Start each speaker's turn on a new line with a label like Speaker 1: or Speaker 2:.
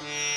Speaker 1: Bye.